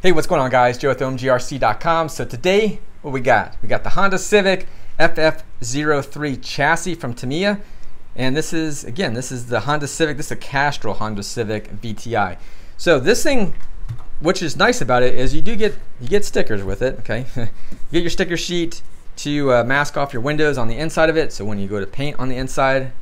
Hey, what's going on guys? Joe at OMGRC.com. So today, what we got? We got the Honda Civic FF03 chassis from Tamiya. And this is, again, this is the Honda Civic. This is a Castrol Honda Civic VTI. So this thing, which is nice about it, is you do get, you get stickers with it, okay? you get your sticker sheet to uh, mask off your windows on the inside of it. So when you go to paint on the inside,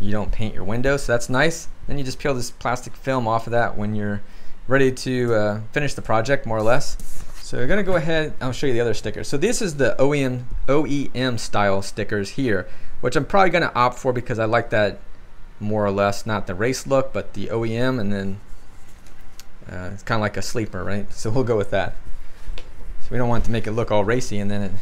you don't paint your windows. So that's nice. Then you just peel this plastic film off of that when you're ready to uh, finish the project more or less. So we're gonna go ahead, I'll show you the other stickers. So this is the OEM, OEM style stickers here, which I'm probably gonna opt for because I like that more or less, not the race look, but the OEM and then uh, it's kind of like a sleeper, right? So we'll go with that. So we don't want to make it look all racy and then it,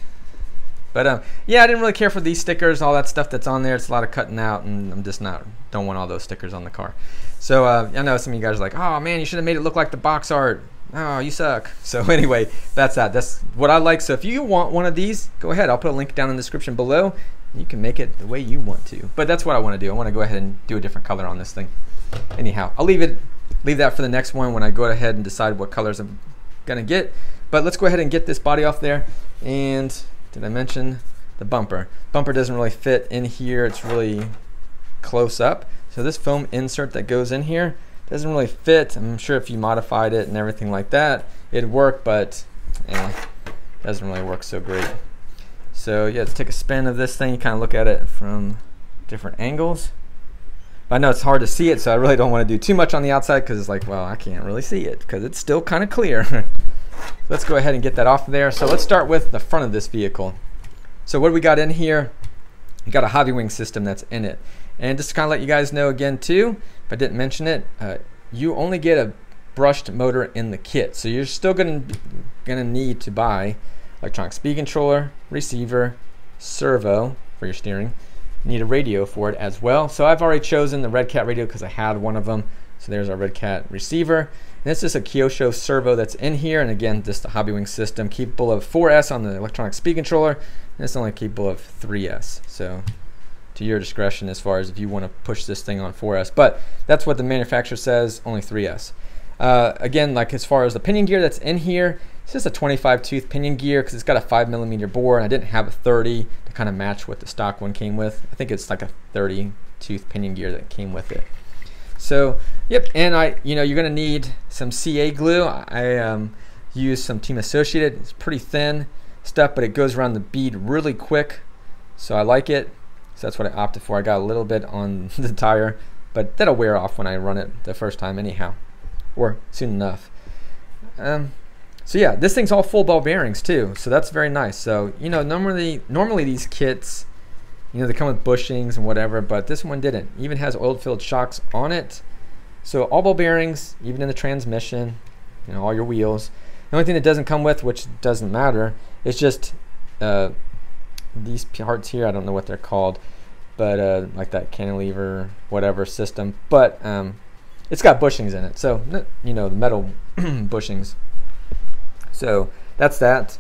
but um, yeah, I didn't really care for these stickers, all that stuff that's on there. It's a lot of cutting out, and I'm just not don't want all those stickers on the car. So uh, I know some of you guys are like, oh man, you should have made it look like the box art. Oh, you suck. So anyway, that's that. That's what I like. So if you want one of these, go ahead. I'll put a link down in the description below. You can make it the way you want to. But that's what I want to do. I want to go ahead and do a different color on this thing. Anyhow, I'll leave it leave that for the next one when I go ahead and decide what colors I'm gonna get. But let's go ahead and get this body off there and did I mention the bumper? Bumper doesn't really fit in here. It's really close up. So this foam insert that goes in here doesn't really fit. I'm sure if you modified it and everything like that, it'd work, but eh, doesn't really work so great. So yeah, let's take a spin of this thing. You kind of look at it from different angles. I know it's hard to see it, so I really don't want to do too much on the outside because it's like, well, I can't really see it because it's still kind of clear. let's go ahead and get that off there. So let's start with the front of this vehicle. So what we got in here, you got a Hobbywing system that's in it. And just to kind of let you guys know again too, if I didn't mention it, uh, you only get a brushed motor in the kit. So you're still gonna, gonna need to buy electronic speed controller, receiver, servo for your steering. Need a radio for it as well. So I've already chosen the Redcat radio because I had one of them. So there's our Redcat receiver. And this is a Kyosho servo that's in here. And again, just the Hobbywing system, capable of 4S on the electronic speed controller. And it's only capable of 3S. So to your discretion as far as if you want to push this thing on 4S. But that's what the manufacturer says, only 3S. Uh, again, like as far as the pinion gear that's in here, it's just a 25 tooth pinion gear because it's got a 5 millimeter bore and I didn't have a 30 to kind of match what the stock one came with. I think it's like a 30 tooth pinion gear that came with it. So, yep, and I, you know, you're gonna need some CA glue. I um, use some Team Associated. It's pretty thin stuff, but it goes around the bead really quick. So I like it. So that's what I opted for. I got a little bit on the tire, but that'll wear off when I run it the first time anyhow, or soon enough. Um, so yeah, this thing's all full ball bearings too, so that's very nice. So you know, normally normally these kits you know, they come with bushings and whatever, but this one didn't. Even has oil-filled shocks on it. So all ball bearings, even in the transmission, you know, all your wheels. The only thing that doesn't come with, which doesn't matter, is just uh, these parts here. I don't know what they're called, but uh, like that cantilever, whatever system. But um, it's got bushings in it. So, you know, the metal bushings. So that's that.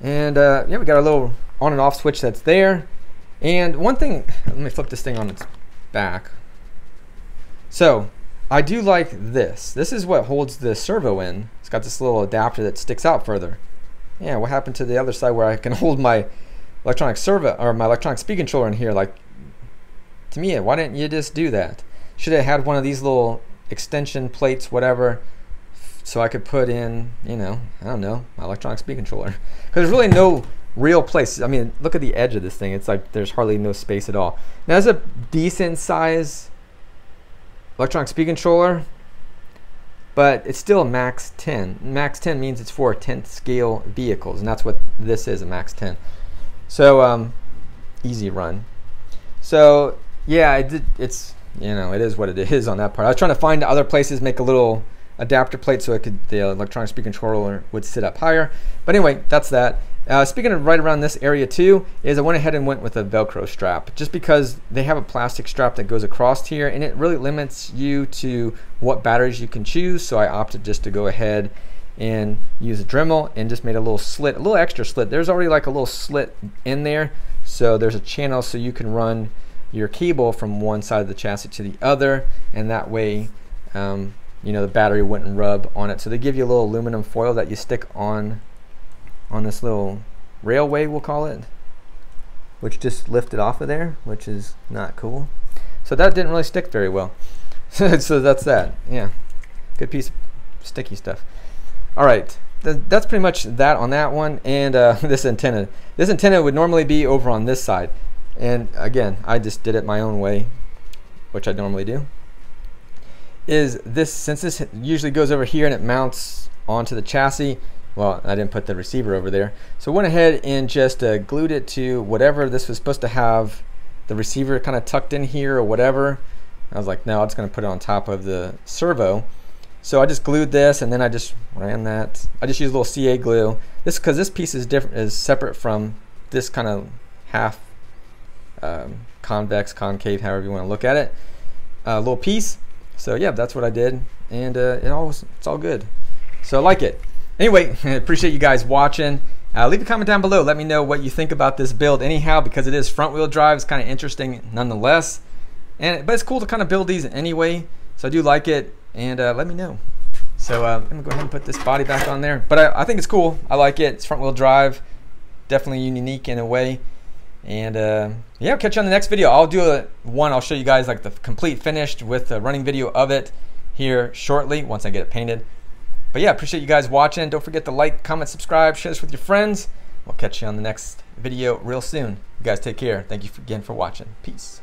And uh, yeah, we got a little on and off switch that's there. And one thing, let me flip this thing on its back. So I do like this. This is what holds the servo in. It's got this little adapter that sticks out further. Yeah, what happened to the other side where I can hold my electronic servo or my electronic speed controller in here? Like, to me, why didn't you just do that? Should have had one of these little extension plates, whatever, so I could put in, you know, I don't know, my electronic speed controller. Because there's really no real place. I mean, look at the edge of this thing. It's like there's hardly no space at all. Now, it's a decent size electronic speed controller, but it's still a max 10. Max 10 means it's for 10th scale vehicles, and that's what this is, a max 10. So, um, EZRun. So, yeah, it did, it's, you know, it is what it is on that part. I was trying to find other places, make a little adapter plate so it could the electronic speed controller would sit up higher. But anyway, that's that. Uh, speaking of right around this area too, is I went ahead and went with a Velcro strap just because they have a plastic strap that goes across here and it really limits you to what batteries you can choose. So I opted just to go ahead and use a Dremel and just made a little slit, a little extra slit. There's already like a little slit in there. So there's a channel so you can run your cable from one side of the chassis to the other and that way um, you know the battery wouldn't rub on it. So they give you a little aluminum foil that you stick on on this little railway, we'll call it, which just lifted off of there, which is not cool. So that didn't really stick very well. so that's that. Yeah, good piece of sticky stuff. All right, Th that's pretty much that on that one. And uh, this antenna. This antenna would normally be over on this side. And again, I just did it my own way, which I normally do. Is this, since this usually goes over here and it mounts onto the chassis, well, I didn't put the receiver over there. So went ahead and just uh, glued it to whatever this was supposed to have the receiver kind of tucked in here or whatever. I was like, no, I'm just going to put it on top of the servo. So I just glued this and then I just ran that. I just used a little CA glue. This because this piece is different, is separate from this kind of half um, convex, concave, however you want to look at it. Uh, little piece. So yeah, that's what I did, and uh, it all was, it's all good. So I like it. Anyway, appreciate you guys watching. Uh, leave a comment down below. Let me know what you think about this build. Anyhow, because it is front wheel drive, it's kind of interesting nonetheless. And but it's cool to kind of build these anyway. So I do like it and uh, let me know. So uh, I'm gonna go ahead and put this body back on there. But I, I, think it's cool. I like it. It's front wheel drive, definitely unique in a way. And uh, yeah, I'll catch you on the next video. I'll do a one. I'll show you guys like the complete finished with a running video of it here shortly once I get it painted. But yeah, appreciate you guys watching. Don't forget to like, comment, subscribe, share this with your friends. We'll catch you on the next video real soon. You guys take care. Thank you again for watching. Peace.